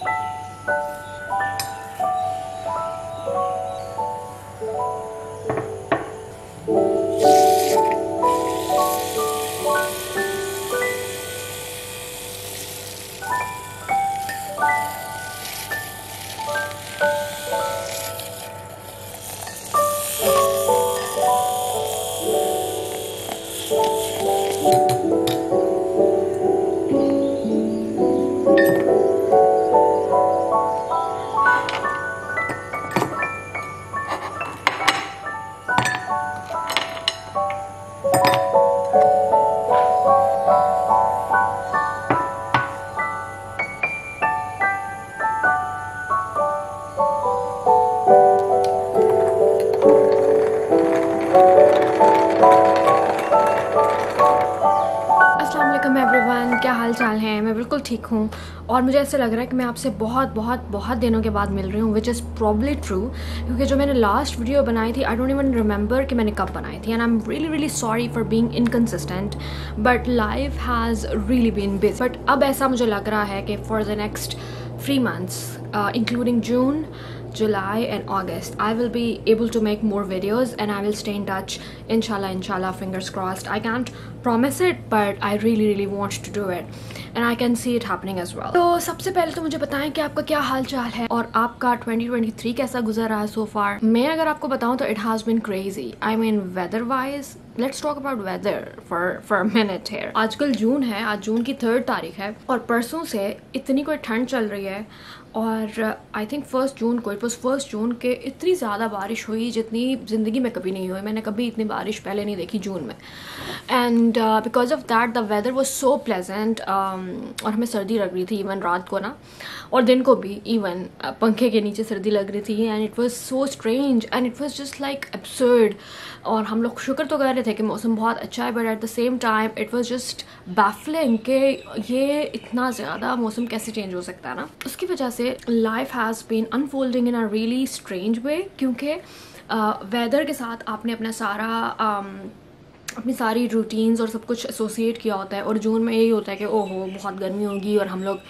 क्या बिल्कुल ठीक हूँ। और मुझे ऐसा लग रहा है कि मैं आपसे बहुत बहुत बहुत दिनों के बाद मिल रही हूँ विच इज़ प्रॉब्ली ट्रू क्योंकि जो मैंने लास्ट वीडियो बनाई थी आई डोंट इवन रिमेंबर कि मैंने कब बनाई थी and I am really really sorry for being inconsistent but life has really been busy but अब ऐसा मुझे लग रहा है कि for the next three months including June July and August. I will be able to make more videos and I will stay in touch. Inshallah, inshallah, fingers crossed. I can't promise it, but I really, really want to do it. And I can see it happening as well. तो सबसे पहले तो मुझे बताएँ कि आपका क्या हाल चाल है और आपका 2023 कैसा गुजर रहा है so far. मैं अगर आपको बताऊँ तो it has been crazy. I mean weather wise let's talk about weather for for minute here आजकल जून है आज जून की थर्ड तारीख है और परसों से इतनी कोई ठंड चल रही है और आई थिंक फ़र्स्ट जून को इट वॉज़ फ़र्स्ट जून के इतनी ज़्यादा बारिश हुई जितनी ज़िंदगी में कभी नहीं हुई। मैंने कभी इतनी बारिश पहले नहीं देखी जून में। And because of that the weather was so pleasant और हमें सर्दी लग रही थी इवन रात को ना और दिन को भी इवन uh, पंखे के नीचे सर्दी लग रही थी। And it was so strange and it was just like absurd और हम लोग शुक्र तो कर रहे थे कि मौसम बहुत अच्छा है but at the same time it was just baffling कि ये इतना ज़्यादा मौसम कैसे चेंज हो सकता है ना? उसकी वजह से life has been unfolding in a really strange way क्योंकि वेदर के साथ आपने अपना सारा अपनी सारी रूटीन्स और सब कुछ एसोसिएट किया होता है और जून में यही होता है कि, ओहो, बहुत गर्मी होगी और हम लोग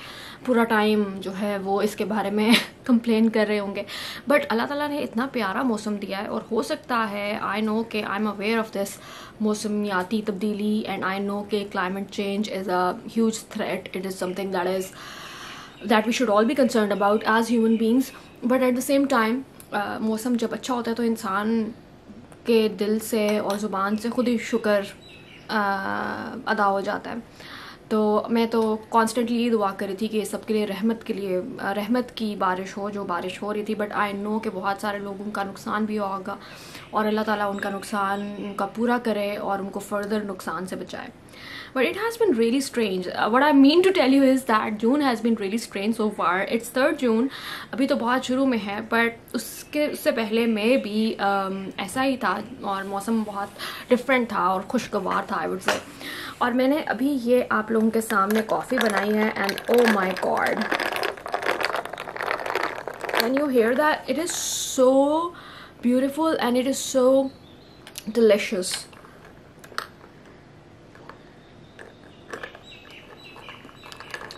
पूरा टाइम जो है वो इसके बारे में कंप्लेन कर रहे होंगे. बट अल्लाह ताला ने इतना प्यारा मौसम दिया है और हो सकता है आई नो के I am aware of this मौसमियाती तब्दीली एंड आई नो के climate change is a huge threat it is something that is that we should all be concern about as human beings but at the same time मौसम जब अच्छा होता है तो इंसान के दिल से और ज़ुबान से खुद ही शुक्र अदा हो जाता है। तो मैं तो कॉन्स्टेंटली ये दुआ कर रही थी कि सबके लिए रहमत के लिए रहमत की बारिश हो, जो बारिश हो रही थी। बट आई नो कि बहुत सारे लोगों का नुकसान भी होगा और अल्लाह ताला उनका नुकसान उनका पूरा करे और उनको फर्दर नुकसान से बचाए। But it has been really strange uh, what i mean to tell you is that june has been really strange so far it's third june अभी तो बहुत शुरू में है बट उसके उससे पहले में भी um, ऐसा ही था और मौसम बहुत डिफरेंट था और खुशगवार था आई वुड से और मैंने अभी ये आप लोगों के सामने कॉफ़ी बनाई है and oh my god when you hear that it is so beautiful and it is so delicious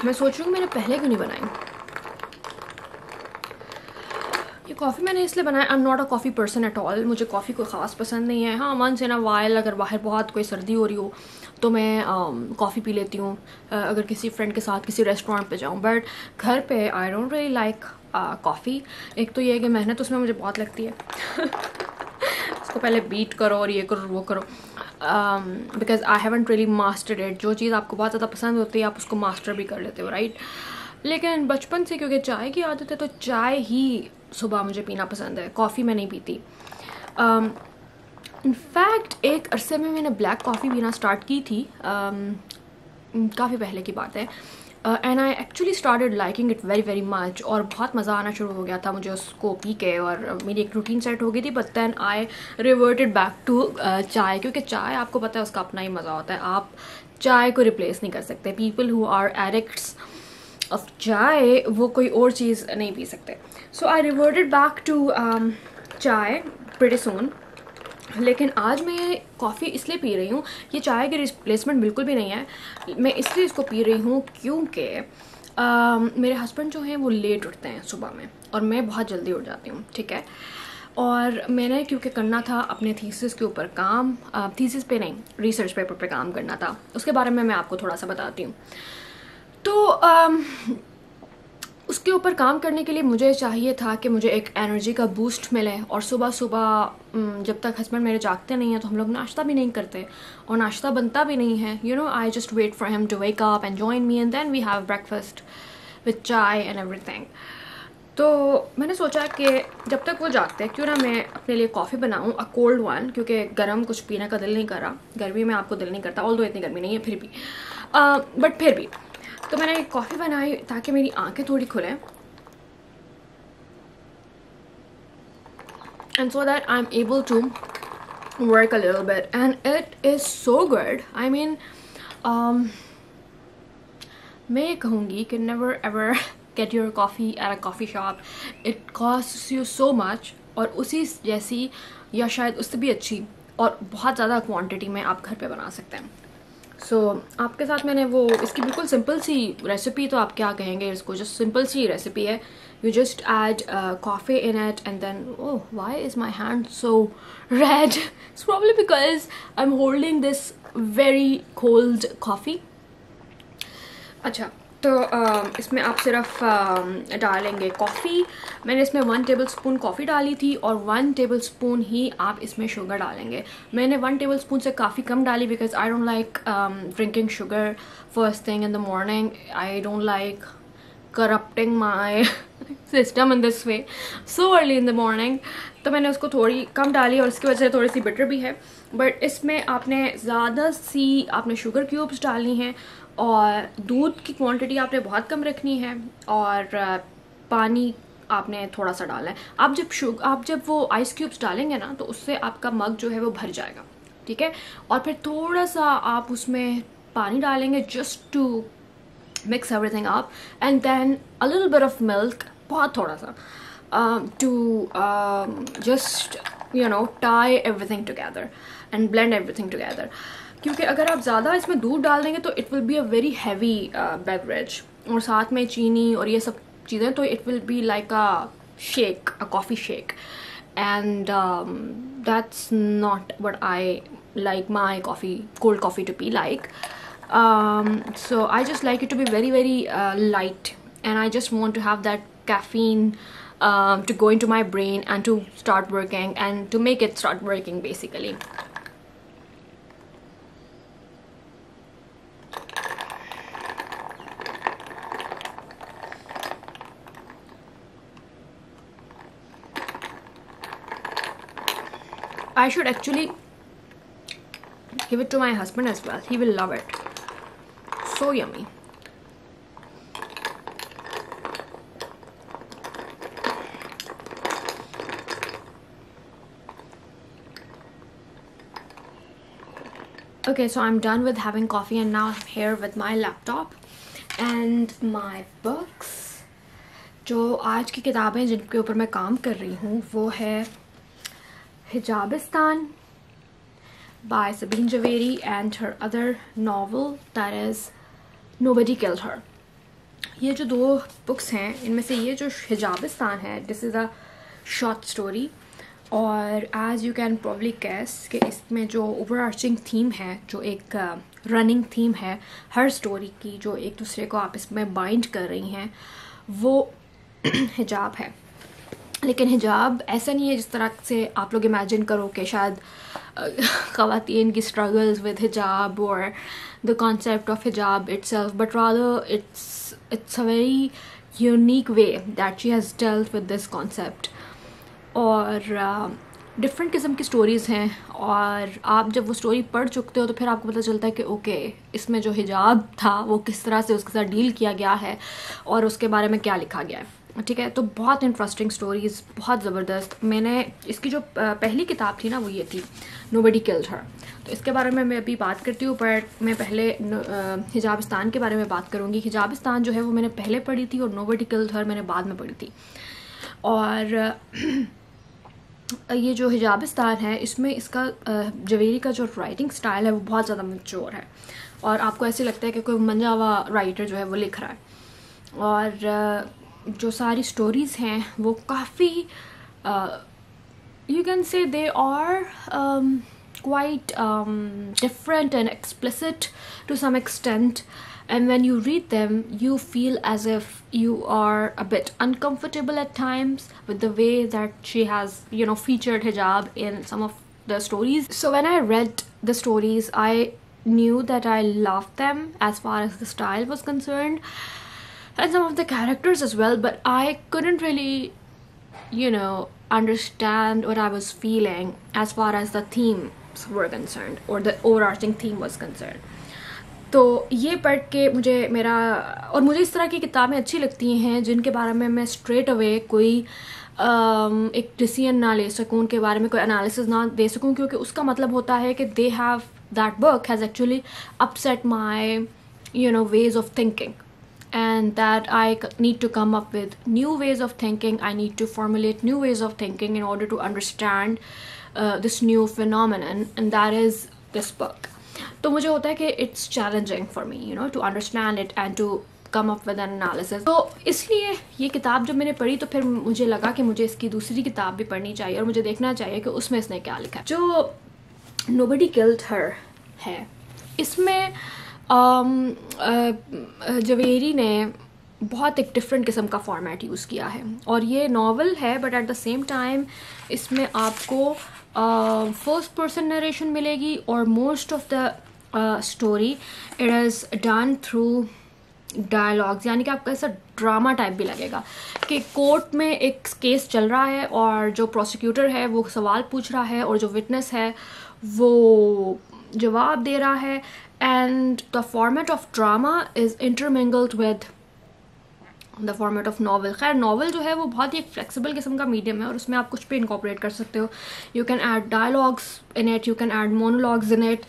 मैं सोच रही हूँ मैंने पहले क्यों नहीं बनाई? ये कॉफ़ी मैंने इसलिए बनाया I am not a coffee person at all मुझे कॉफ़ी कोई ख़ास पसंद नहीं है। हाँ मन से ना वायल अगर बाहर बहुत कोई सर्दी हो रही हो तो मैं कॉफ़ी पी लेती हूँ। अगर किसी फ्रेंड के साथ किसी रेस्टोरेंट पे जाऊँ। बट घर पे I don't really like coffee एक तो ये है कि मेहनत उसमें मुझे बहुत लगती है। उसको पहले बीट करो और ये करो, वो करो। Because I haven't really mastered it जो चीज़ आपको बहुत ज़्यादा पसंद होती है आप उसको मास्टर भी कर लेते हो राइट लेकिन बचपन से क्योंकि चाय की आदत है तो चाय ही सुबह मुझे पीना पसंद है। कॉफ़ी मैं नहीं पीती। इनफैक्ट um, एक अरसे में मैंने ब्लैक कॉफ़ी पीना स्टार्ट की थी। Um, काफ़ी पहले की बात है। And I actually started liking it very very much और बहुत मज़ा आना शुरू हो गया था मुझे उसको पी के और uh, मेरी एक रूटीन सेट हो गई थी but then I reverted back to chai क्योंकि चाय आपको पता है उसका अपना ही मज़ा होता है। आप चाय को रिप्लेस नहीं कर सकते। People who are addicts of chai वो कोई और चीज़ नहीं पी सकते। So I reverted back to chai pretty soon लेकिन आज मैं ये कॉफ़ी इसलिए पी रही हूँ ये चाय की रिप्लेसमेंट बिल्कुल भी नहीं है। मैं इसलिए इसको पी रही हूँ क्योंकि मेरे हस्बैंड जो हैं वो लेट उठते हैं सुबह में और मैं बहुत जल्दी उठ जाती हूँ ठीक है? और मैंने क्योंकि करना था अपने थीसिस के ऊपर काम थीसिस पे नहीं रिसर्च पेपर पे काम करना था। उसके बारे में मैं आपको थोड़ा सा बताती हूँ। तो um, उसके ऊपर काम करने के लिए मुझे चाहिए था कि मुझे एक एनर्जी का बूस्ट मिले और सुबह सुबह जब तक हस्बैंड मेरे जागते नहीं हैं तो हम लोग नाश्ता भी नहीं करते और नाश्ता बनता भी नहीं है। You know I just wait for him to wake up and join me and then we have breakfast with chai and everything तो मैंने सोचा कि जब तक वो जागते हैं क्यों ना मैं अपने लिए कॉफ़ी बनाऊँ अ कोल्ड वन क्योंकि गर्म कुछ पीने का दिल नहीं कर रहा। गर्मी में आपको दिल नहीं करता ऑल दो इतनी गर्मी नहीं है फिर भी। बट uh, फिर भी। तो मैंने एक कॉफ़ी बनाई ताकि मेरी आँखें थोड़ी खुलें। And so that I am able to work a little and it is so good I mean मैं ये कहूँगी कि never ever get your coffee at a coffee shop it cost you so much और उसी जैसी या शायद उससे भी अच्छी और बहुत ज़्यादा क्वान्टिटी में आप घर पर बना सकते हैं। सो so, आपके साथ मैंने वो इसकी बिल्कुल सिंपल सी रेसिपी तो आप क्या कहेंगे? इसको जस्ट सिंपल सी रेसिपी है। You just add coffee in it and then oh why is my hand so red problem because I am holding this very cold coffee अच्छा तो इसमें आप सिर्फ़ डालेंगे कॉफ़ी मैंने इसमें वन टेबल स्पून कॉफ़ी डाली थी और वन टेबल स्पून ही आप इसमें शुगर डालेंगे. मैंने वन टेबल स्पून से काफ़ी कम डाली because I don't like drinking sugar first thing in the morning I don't like corrupting my system in this way so early in the morning तो मैंने उसको थोड़ी कम डाली और इसकी वजह से थोड़ी सी बिटर भी है. बट इसमें आपने ज़्यादा सी आपने शुगर क्यूब्स डालनी हैं. और दूध की क्वांटिटी आपने बहुत कम रखनी है और पानी आपने थोड़ा सा डाला है। आप जब शुग, आप जब वो आइस क्यूब्स डालेंगे ना तो उससे आपका मग जो है वो भर जाएगा, ठीक है? और फिर थोड़ा सा आप उसमें पानी डालेंगे just to mix everything up and then a little bit of milk बहुत थोड़ा सा to just you know tie everything together and blend everything together क्योंकि अगर आप ज़्यादा इसमें दूध डाल देंगे तो it will be a very heavy beverage और साथ में चीनी और ये सब चीज़ें तो it will be like a shake a coffee shake and that's not what I like my coffee cold coffee to be like so I just like it to be very very light and I just want to have that caffeine to go in to my brain and to start working and to make it start working basically I should actually give it to my husband as well. He will love it. So yummy. Okay, so I'm done with having coffee and now I'm here with my laptop and my books. जो आज की किताबें जिनके ऊपर मैं काम कर रही हूँ वो है Hijabistan by Sabine Javeri and her other novel that is Nobody Killed Her. ये जो दो बुक्स हैं इनमें से ये जो हिजाबिस्तान है this is a short story और as you can probably guess कि इसमें जो ओवर आर्चिंग थीम है जो एक रनिंग uh, थीम है हर स्टोरी की जो एक दूसरे को आप इसमें बाइंड कर रही हैं वो हिजाब है लेकिन हिजाब ऐसा नहीं है जिस तरह से आप लोग इमेजिन करो कि शायद ख़वान की स्ट्रगल्स विद हिजाब और the concept of hijab it's but rather it's it's a very unique way that she has dealt with this concept और डिफरेंट किस्म की स्टोरीज़ हैं और आप जब वो स्टोरी पढ़ चुकते हो तो फिर आपको पता चलता है कि ओके इसमें जो हिजाब था वो किस तरह से उसके साथ डील किया गया है और उसके बारे में क्या लिखा गया है। ठीक है? तो बहुत इंटरेस्टिंग स्टोरीज़ बहुत ज़बरदस्त। मैंने इसकी जो पहली किताब थी ना, वो ये थी नो बडी किल्ड हर तो इसके बारे में मैं अभी बात करती हूँ बट मैं पहले हिजाबिस्तान के बारे में बात करूँगी। हिजाबिस्तान जो है, वो मैंने पहले पढ़ी थी और नो बडी किल्ड हर मैंने बाद में पढ़ी थी। और ये जो हिजाबिस्तान है, इसमें इसका जवेरी का जो राइटिंग स्टाइल है, वो बहुत ज़्यादा मच्योर है। और आपको ऐसे लगता है कि कोई मंजा हुआ राइटर जो है, वो लिख रहा है। और जो सारी स्टोरीज़ हैं वो काफ़ी you can say they are quite um, different and explicit to some extent and when you read them you feel as if you are a bit uncomfortable at times with the way that she has you know featured hijab in some of the stories so when i read the stories i knew that i loved them as far as the style was concerned And some of the characters as well but i couldn't really you know understand what i was feeling as far as the themes were concerned or the overarching theme was concerned तो ये पढ़ के मुझे मेरा और मुझे इस तरह की किताबें अच्छी लगती हैं जिनके बारे में मैं स्ट्रेट अवे कोई एक डिसीज़न ना ले सकूँ उनके बारे में कोई एनालिसिस ना दे सकूँ क्योंकि उसका मतलब होता है कि they have that book has actually upset my you know ways of thinking and that I need to come up with new ways of thinking. I need to formulate new ways of thinking in order to understand uh, this new phenomenon, and that is this book. तो मुझे होता है कि it's challenging for me you know to understand it and to come up with an analysis तो इसलिए ये किताब जब मैंने पढ़ी तो फिर मुझे लगा कि मुझे इसकी दूसरी किताब भी पढ़नी चाहिए और मुझे देखना चाहिए कि उसमें इसने क्या लिखा जो नोबडी किल्ड हर है इसमें जवेरी ने बहुत एक डिफरेंट किस्म का फॉर्मेट यूज़ किया है। और ये नावल है but at the same time इसमें आपको फ़र्स्ट पर्सन नरेशन मिलेगी और most of the story it is done through dialogues यानी कि आपका ऐसा ड्रामा टाइप भी लगेगा कि कोर्ट में एक केस चल रहा है और जो प्रोसिक्यूटर है, वो सवाल पूछ रहा है और जो विटनेस है, वो जवाब दे रहा है। And the format of drama is intermingled with the format of novel खैर नावल जो है, वो बहुत ही एक फ्लेक्सिबल किस्म का मीडियम है और उसमें आप कुछ भी इंकॉपरेट कर सकते हो। You can add dialogues in it you can add monologues in it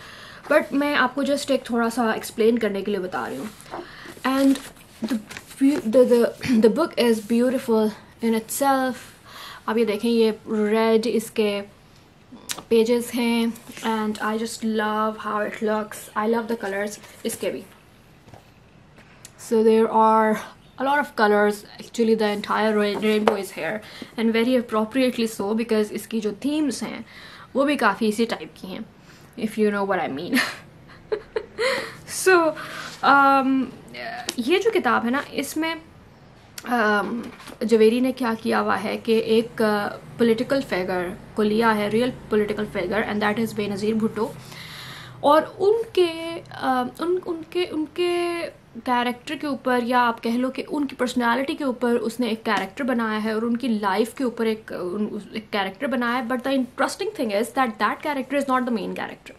but मैं आपको जस्ट एक थोड़ा सा एक्सप्लेन करने के लिए बता रही हूँ। And the book is beautiful in itself आप ये देखें, ये रेड इसके pages हैं and I just love how it looks I love the colors इसके भी so there are a lot of colors actually the entire rainbow is here and very appropriately so because इसकी जो themes हैं वो भी काफ़ी इसी टाइप की हैं if you know what I mean so um, ये जो किताब है ना इसमें जवेरी ने क्या किया हुआ है कि एक पॉलिटिकल फिगर को लिया है real political figure and that is Benazir Bhutto और उनके उन, उनके उनके कैरेक्टर के ऊपर या आप कह लो कि उनकी पर्सनालिटी के ऊपर उसने एक कैरेक्टर बनाया है और उनकी लाइफ के ऊपर एक एक कैरेक्टर बनाया है। But the interesting thing is that that character is not the main character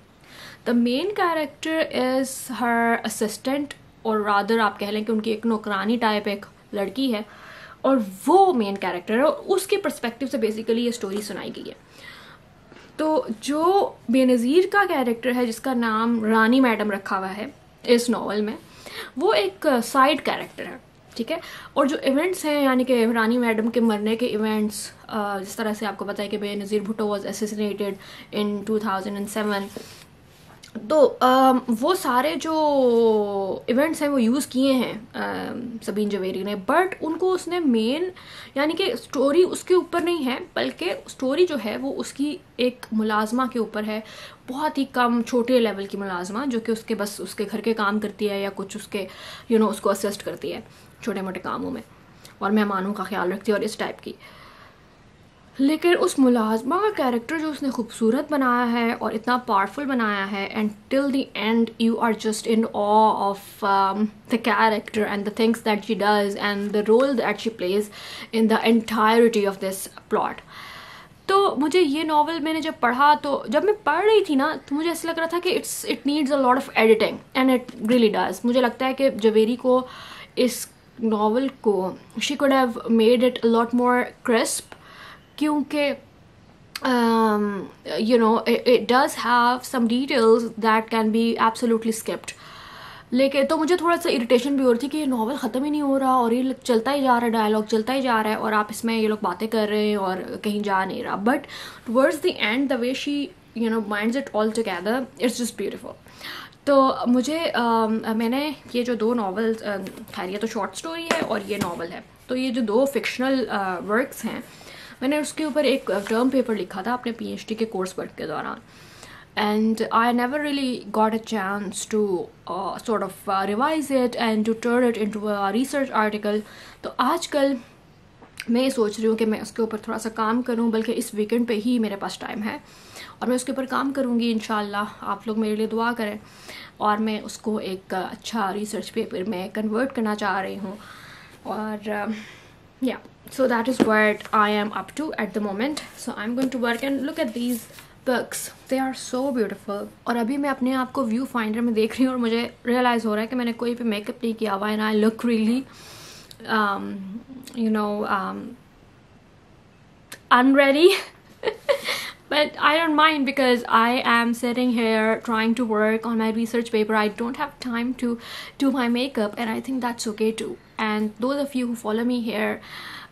the main character is her assistant और रादर आप कह लें कि उनकी एक नौकरानी टाइप एक लड़की है और वो मेन कैरेक्टर है और उसके परस्पेक्टिव से बेसिकली ये स्टोरी सुनाई गई है। तो जो बेनज़ीर का कैरेक्टर है, जिसका नाम रानी मैडम रखा हुआ है इस नावल में, वो एक साइड कैरेक्टर है, ठीक है? और जो इवेंट्स हैं, यानी कि रानी मैडम के मरने के इवेंट्स जिस तरह से आपको पता है कि Benazir Bhutto was assassinated in 2007 तो आ, वो सारे जो इवेंट्स हैं वो यूज़ किए हैं सबीन जवेरी ने। बट उनको उसने मेन यानी कि स्टोरी उसके ऊपर नहीं है बल्कि स्टोरी जो है वो उसकी एक मुलाजमा के ऊपर है। बहुत ही कम छोटे लेवल की मुलाजमा जो कि उसके बस उसके घर के काम करती है या कुछ उसके यू you नो know, उसको असिस्ट करती है छोटे मोटे कामों में। और मेहमानों का ख्याल रखती है और इस टाइप की। लेकिन उस मुलाजमा का कैरेक्टर जो उसने खूबसूरत बनाया है और इतना पावरफुल बनाया है and till the end you are just in awe of the character and the things that she does and the role that she plays in the entirety of this plot तो मुझे ये novel मैंने जब पढ़ा तो जब मैं पढ़ रही थी ना तो मुझे ऐसा लग रहा था कि it's it needs a lot of editing and it really does मुझे लगता है कि जवेरी को इस नावल को she could have made it lot more crisp क्योंकि you know it does have some details that can be absolutely skipped लेकिन तो मुझे थोड़ा सा इरिटेशन भी हो रही थी कि ये नावल ख़त्म ही नहीं हो रहा और ये चलता ही जा रहा है डायलॉग चलता ही जा रहा है और आप इसमें ये लोग बातें कर रहे हैं और कहीं जा नहीं रहा। But towards the end the way she you know minds it all together it's just beautiful तो मुझे आ, मैंने ये जो दो नावल खैर ये तो शॉर्ट स्टोरी है और ये नावल है। तो ये जो दो फिक्शनल वर्क्स हैं मैंने उसके ऊपर एक टर्म पेपर लिखा था अपने पीएचडी के कोर्स वर्क के दौरान। And I never really got a chance to uh, sort of uh, revise it and to turn it into a research article. तो आजकल मैं ये सोच रही हूँ कि मैं उसके ऊपर थोड़ा सा काम करूँ बल्कि इस वीकेंड पे ही मेरे पास टाइम है। और मैं उसके ऊपर काम करूँगी इन आप लोग मेरे लिए दुआ करें। और मैं उसको एक अच्छा रिसर्च पेपर में कन्वर्ट करना चाह रही हूँ। और या सो That is what I am up to at the moment so I am going to work and look at these books they are so beautiful और अभी मैं अपने आप को व्यू फाइंडर में देख रही हूँ और मुझे रियलाइज़ हो रहा है कि मैंने कोई भी मेकअप नहीं किया हुआ and I look really you know unready but I don't mind because I am sitting here trying to work on my research paper. I don't have time to do my makeup and I think that's okay too. And those of you who follow me here,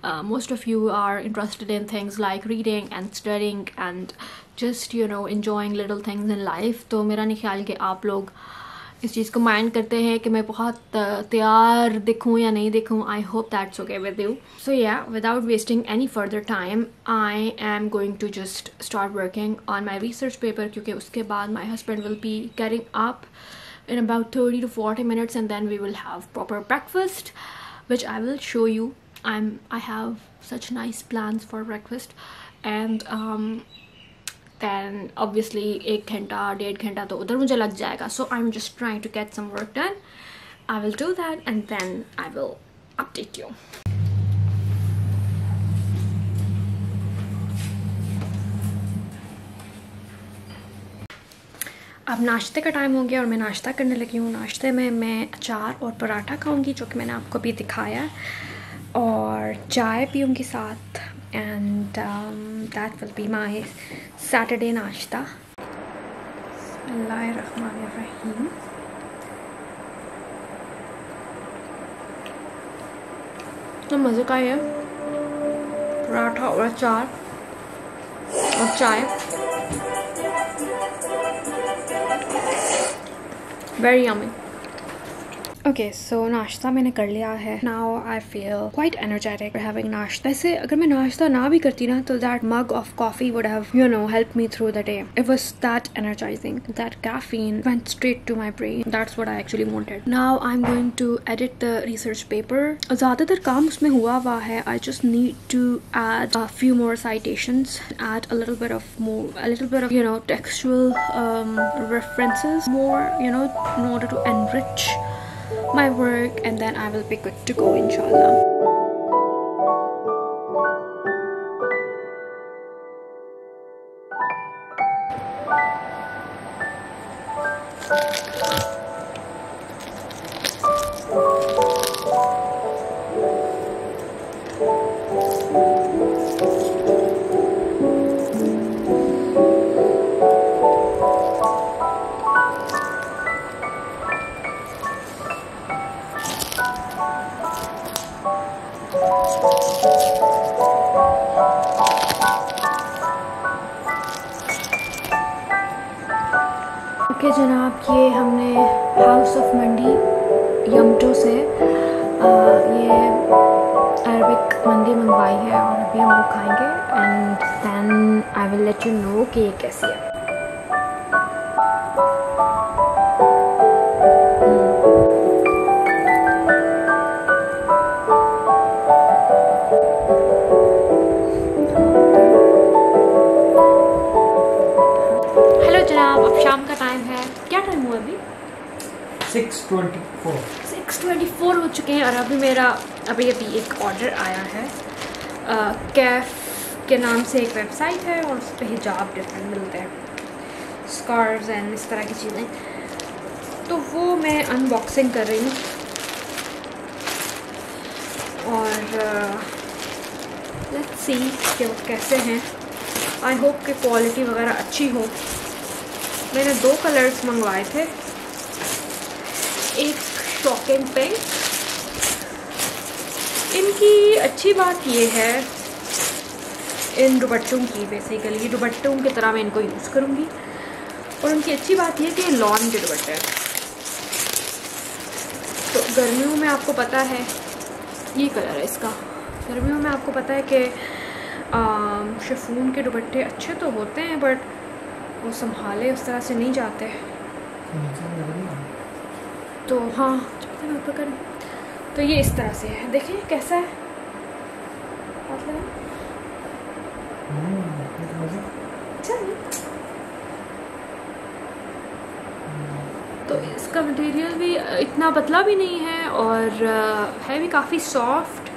Uh, most of you are interested in things like reading and studying and just, you know, enjoying little things in life. तो मेरा नहीं ख्याल कि आप लोग इस चीज़ को mind करते हैं कि मैं बहुत uh, तैयार दिखूँ या नहीं दिखूँ। I hope that's okay with you so yeah without wasting any further time I am going to just start working on my research paper क्योंकि उसके बाद my husband will be carrying up in about thirty to forty minutes and then we will have proper breakfast which I will show you I'm I have such nice plans for breakfast and um, then obviously एक घंटा डेढ़ घंटा तो उधर मुझे लग जाएगा so I'm just trying to get some work done I will do that and then I will update you अब नाश्ते का टाइम हो गया और मैं नाश्ता करने लगी हूँ नाश्ते में मैं अचार और पराठा खाऊँगी जो कि मैंने आपको अभी दिखाया है और चाय पीऊँगी साथ and that will be my Saturday nashta. Rahim तो मज़े का है पराठा और अचार और चाय। वेरी यमी ओके सो नाश्ता मैंने कर लिया है। Now I feel quite energetic having nashta. वैसे अगर मैं नाश्ता ना भी करती ना तो that mug of coffee would have you know help me through the day it was that energising that caffeine went straight to my brain that's what I actually wanted now I am going to edit the research paper ज़्यादातर काम उसमें हुआ हुआ है। I just need to add a few more citations add a little bit of more a little bit of you know textual um, references. More you know in order to enrich my work and then I will be good to go inshallah. Six twenty four. हो चुके हैं और अभी मेरा, अभी अभी एक order आया है। कैफ के नाम से एक वेबसाइट है और उस पर हिजाब डिफरेंट मिलते हैं। स्कार्स एंड इस तरह की चीज़ें। तो वो मैं अनबॉक्सिंग कर रही हूँ। और लेट्स सी कि वो कैसे हैं। आई होप कि क्वालिटी वगैरह अच्छी हो। मैंने दो कलर्स मंगवाए थे। एक शॉकिंग पिंक इनकी अच्छी बात ये है, इन दुपट्टों की बेसिकली दुपट्टों की तरह मैं इनको यूज़ करूँगी। और उनकी अच्छी बात यह कि लॉन के दुपट्टे हैं। गर्मियों में आपको पता है, ये कलर है इसका। गर्मियों में आपको पता है कि शिफून के दुपट्टे अच्छे तो होते हैं बट वो संभाले उस तरह से नहीं जाते। तो हाँ तो ये इस तरह से है। देखिए कैसा है? अच्छा तो इसका मटेरियल भी इतना पतला भी नहीं है और है भी काफ़ी सॉफ्ट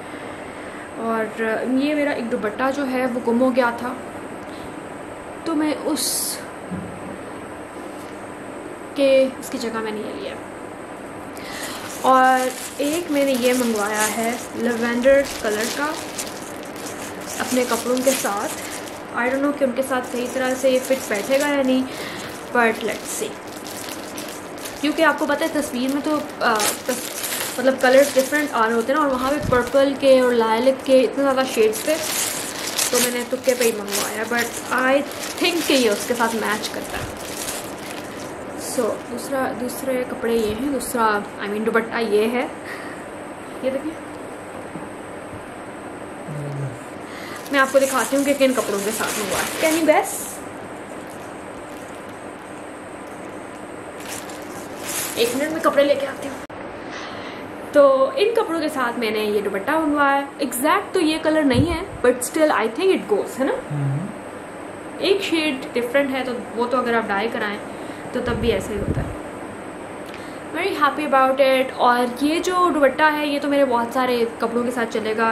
और ये मेरा एक दुपट्टा जो है वो गुम हो गया था। तो मैं उस के उसकी जगह मैंने ये लिया। और एक मैंने ये मंगवाया है लेवेंडर कलर का, अपने कपड़ों के साथ। आई डोंट नो कि उनके साथ सही तरह से ये फिट बैठेगा या नहीं बट लेट्स सी क्योंकि आपको पता है, तस्वीर में तो मतलब कलर्स डिफरेंट आ रहे होते हैं ना, और वहाँ पे पर्पल के और लायलिक के इतने ज़्यादा शेड्स थे तो मैंने तुक्के पे ही मंगवाया बट आई थिंक कि ये उसके साथ मैच करता है। सो so, दूसरा दूसरे कपड़े ये हैं दूसरा आई मीन दुपट्टा ये है। ये देखिए। मैं आपको दिखाती हूँ कि किन कपड़ों के साथ हुआ कैन यू गैस एक मिनट में कपड़े लेके आती हूँ। तो इन कपड़ों के साथ मैंने ये दुपट्टा मंगवाया एग्जैक्ट तो ये कलर नहीं है but still I think it goes है ना? हम्म। एक शेड डिफरेंट है तो वो तो अगर आप डाई कराएँ तो तब भी ऐसा ही होता है। वेरी हैप्पी अबाउट इट और ये जो दुपट्टा है, ये तो मेरे बहुत सारे कपड़ों के साथ चलेगा।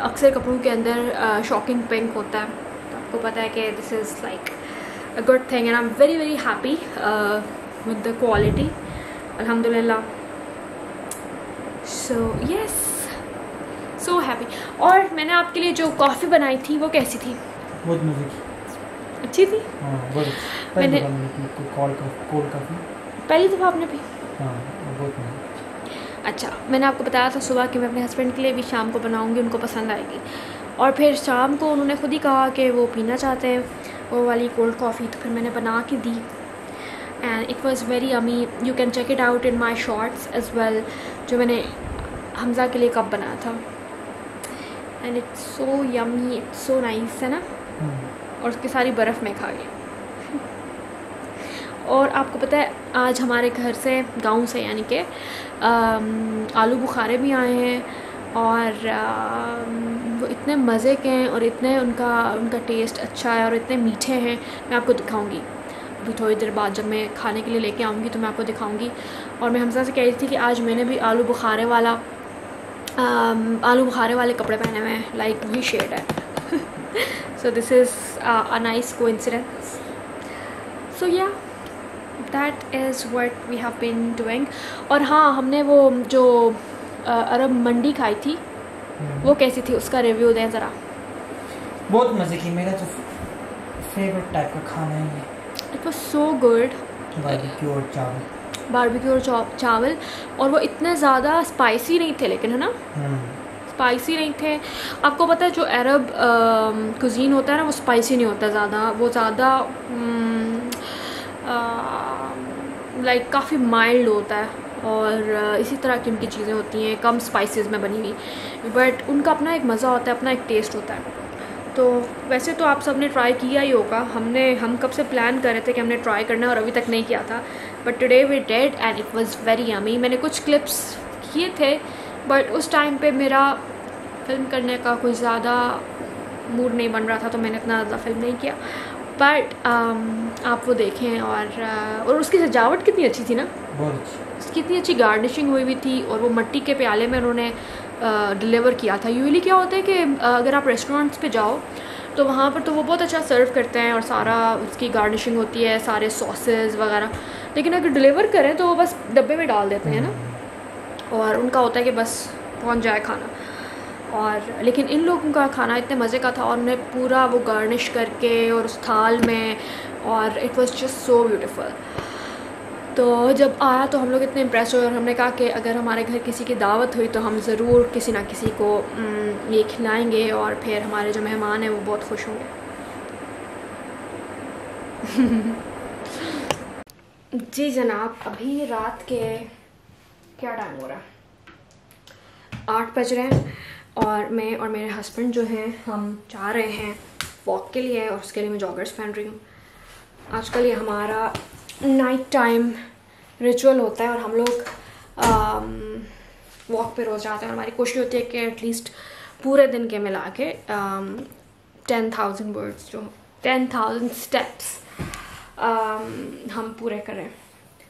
अक्सर कपड़ों के अंदर शॉकिंग पिंक होता है। तो आपको पता है कि this is like a good thing and I am very very happy with the quality अल्हम्दुलिल्लाह सो यस सो हैप्पी और मैंने आपके लिए जो कॉफ़ी बनाई थी, वो कैसी थी? बहुत मज़े की। अच्छी थी। हाँ, मैंने काफ़ी पहली दफ़ा आपने पी हाँ अच्छा मैंने आपको बताया था सुबह कि मैं अपने हस्बैंड के लिए भी शाम को बनाऊँगी उनको पसंद आएगी। और फिर शाम को उन्होंने खुद ही कहा कि वो पीना चाहते हैं वो वाली कोल्ड कॉफ़ी तो फिर मैंने बना के दी। And it was very yummy you can check it out in my shorts as well जो मैंने हमज़ा के लिए कप बनाया था। And it's so yummy it's so nice है ना? हम्म। और उसकी सारी बर्फ़ में खा गई। और आपको पता है आज हमारे घर से गाँव से यानी कि आलू बुखारे भी आए हैं और आ, वो इतने मज़े के हैं और इतने उनका उनका टेस्ट अच्छा है और इतने मीठे हैं मैं आपको दिखाऊँगी। अभी थोड़ी देर बाद जब मैं खाने के लिए लेके आऊँगी तो मैं आपको दिखाऊँगी। और मैं हमजा से कह रही थी कि आज मैंने भी आलू बुखारे वाला आलू बुखारे वाले कपड़े पहने हुए हैं लाइक वही शेड है। So this is a nice coincidence so yeah that is what we have been doing और हाँ हमने वो जो अरब मंडी खाई थी हम्म। वो कैसी थी? उसका रिव्यू दें ज़रा। बहुत मज़े की मेरा तो फेवरेट टाइप का खाना है ये। It was so good barbecue और चावल। बारबेक्यू और चावल। और वो इतने ज़्यादा स्पाइसी नहीं थे लेकिन है ना? स्पाइसी। नहीं थे। आपको पता है जो अरब कुजीन होता है ना, वो स्पाइसी नहीं होता ज़्यादा। वो ज़्यादा लाइक काफ़ी माइल्ड होता है। और इसी तरह की उनकी चीज़ें होती हैं। कम स्पाइसेस में बनी हुई। बट उनका अपना एक मज़ा होता है, अपना एक टेस्ट होता है। तो वैसे तो आप सबने ट्राई किया ही होगा। हमने, हम कब से प्लान कर रहे थे कि हमने ट्राई करना है और अभी तक नहीं किया था। But today we did and it was very yummy मैंने कुछ क्लिप्स किए थे बट उस टाइम पे मेरा फ़िल्म करने का कोई ज़्यादा मूड नहीं बन रहा था तो मैंने इतना ज़्यादा फ़िल्म नहीं किया। बट um, आप वो देखें और uh, और उसकी सजावट कितनी अच्छी थी ना? उसकी कितनी अच्छी गार्निशिंग हुई हुई थी और वो मट्टी के प्याले में उन्होंने डिलीवर uh, किया था। यूजली क्या होता है कि uh, अगर आप रेस्टोरेंट्स पे जाओ तो वहाँ पर तो वो बहुत अच्छा सर्व करते हैं और सारा उसकी गार्निशिंग होती है सारे सॉसेज वगैरह। लेकिन अगर डिलीवर करें तो वो बस डब्बे में डाल देते हैं ना। हम्म। और उनका होता है कि बस पहुँच जाए खाना। और लेकिन इन लोगों का खाना इतने मज़े का था और उन्हें पूरा वो गार्निश करके और उस थाल में और it was just so beautiful तो जब आया तो हम लोग इतने इम्प्रेस हुए और हमने कहा कि अगर हमारे घर किसी की दावत हुई तो हम ज़रूर किसी ना किसी को ये खिलाएँगे और फिर हमारे जो मेहमान हैं वो बहुत खुश होंगे। जी जनाब, अभी रात के क्या टाइम हो रहा है? आठ बज रहे हैं। और मैं और मेरे हस्बैंड जो हैं, हम जा रहे हैं वॉक के लिए और उसके लिए मैं जॉगर्स पहन रही हूँ। आजकल ये हमारा नाइट टाइम रिचुअल होता है और हम लोग वॉक पे रोज़ जाते हैं और हमारी कोशिश होती है कि एटलीस्ट पूरे दिन के मिला के टेन थाउज़ेंड वर्ड्स जो टेन थाउज़ेंड स्टेप्स हम पूरे करें।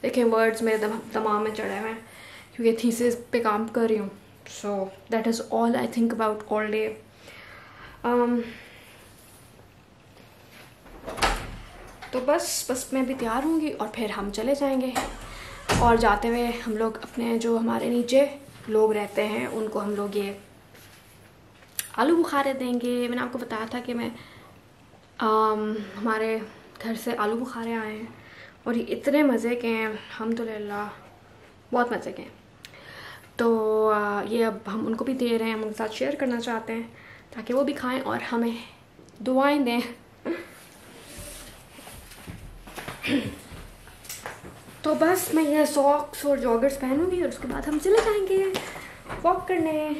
देखें वर्ड्स मेरे दिमाग में चढ़े हुए हैं, क्योंकि थीसिस पे काम कर रही हूँ। So that is all I think about all day तो बस बस मैं भी तैयार होंगी और फिर हम चले जाएँगे। और जाते हुए हम लोग अपने जो हमारे नीचे लोग रहते हैं उनको हम लोग ये आलू बुखारे देंगे। मैंने आपको बताया था कि मैं आम, हमारे घर से आलू बुखारे आए हैं। और ये इतने मज़े के हैं। हमदुलिल्लाह बहुत मज़े के हैं। तो ये अब हम उनको भी दे रहे हैं, हम उनके साथ शेयर करना चाहते हैं, ताकि वो भी खाएँ और हमें दुआएँ दें। तो बस मैं ये सॉक्स और जॉगर्स पहनूँगी और उसके बाद हम चले जाएँगे वॉक करने।